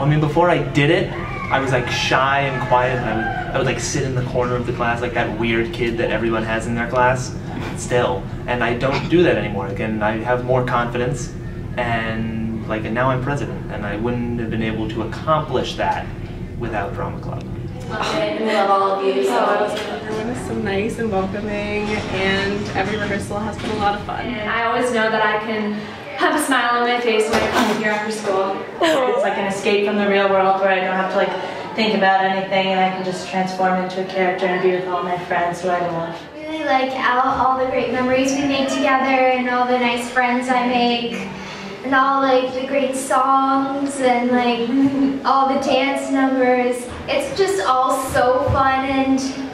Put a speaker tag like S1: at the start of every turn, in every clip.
S1: I mean, before I did it, I was like shy and quiet. And I would, I would like sit in the corner of the class, like that weird kid that everyone has in their class. Still, and I don't do that anymore. Again, I have more confidence, and like, and now I'm president, and I wouldn't have been able to accomplish that without drama club.
S2: Love it. We love all of you. So.
S3: Everyone is so nice and welcoming, and every rehearsal has been a lot of fun.
S2: And I always know that I can have a smile on my face when I come here after school. It's like an escape from the real world where I don't have to like think about anything and I can just transform into a character and be with all my friends who I love.
S4: really like all, all the great memories we make together and all the nice friends I make and all like the great songs and like all the dance numbers. It's just all so fun and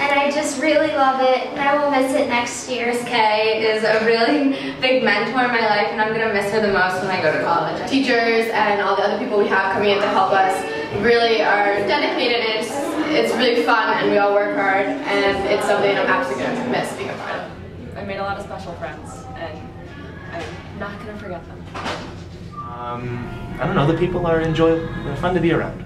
S4: and I just really love it and I will miss it next year.
S5: Kay is a really big mentor in my life and I'm going to miss her the most when I go to college. Teachers and all the other people we have coming in to help us really are dedicated and it's, it's really fun and we all work hard and it's something I'm absolutely going to miss being a part of.
S6: I made a lot of special friends and I'm not going to forget them.
S1: Um, I don't know. The people are enjoyable. They're fun to be around.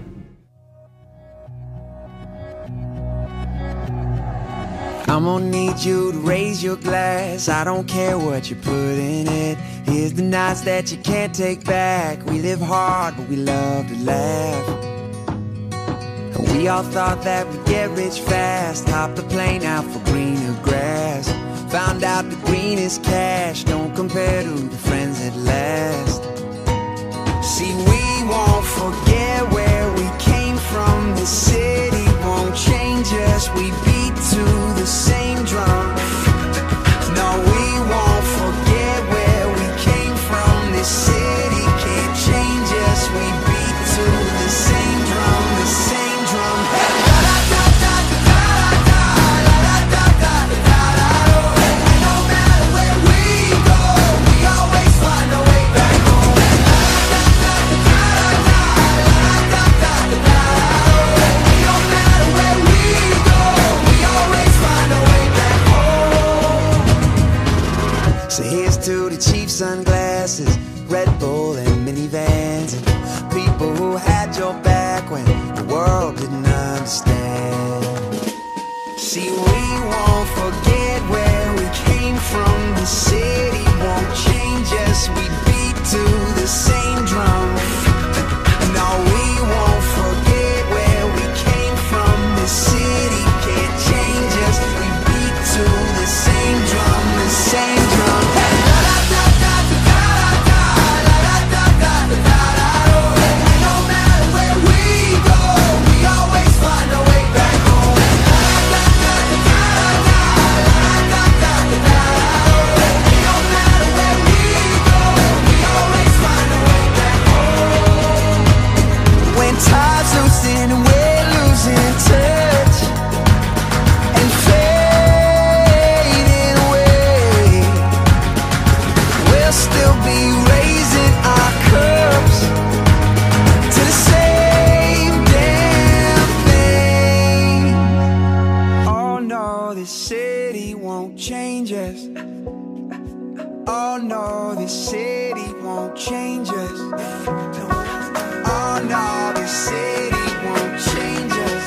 S7: I'm gonna need you to raise your glass. I don't care what you put in it. Here's the nights that you can't take back. We live hard, but we love to laugh. And we all thought that we'd get rich fast. Hop the plane out for greener grass. Found out the green is cash don't compare to the friends that last. See, we won't forget where we came from. The city won't change us. We won't forget where we came from. The city won't change us. We beat to the same Oh no, this city won't change us. Oh no, this city won't change us.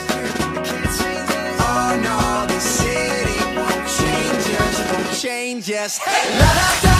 S7: Oh no, this city won't change us. Won't change us.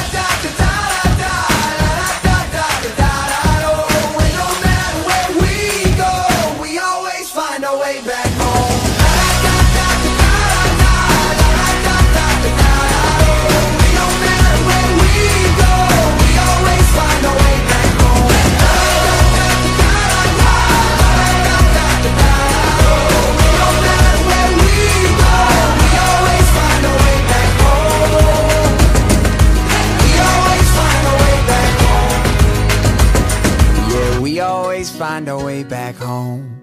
S7: Find our way back home.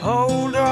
S7: Hold on.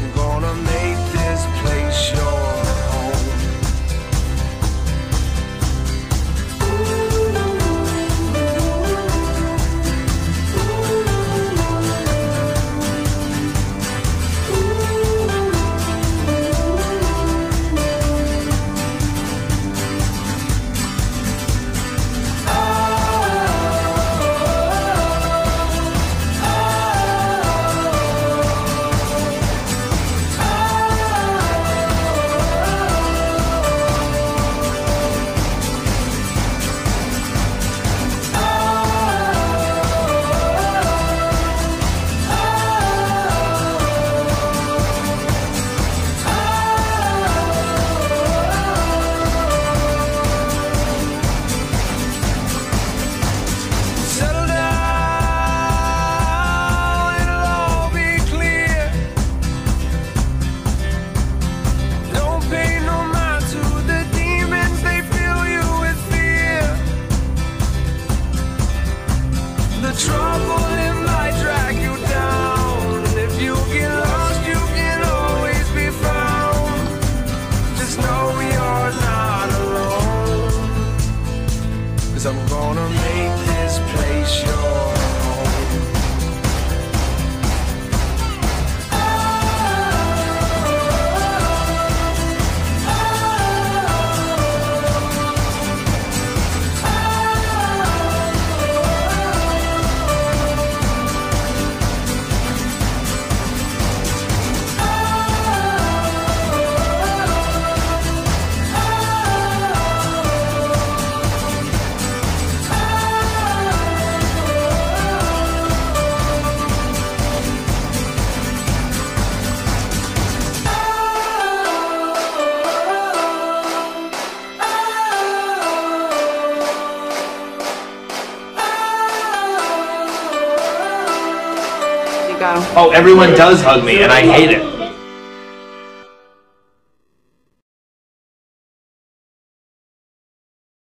S8: I'm gonna make I'm gonna make this place your
S1: Oh, everyone does hug me, and I hate it.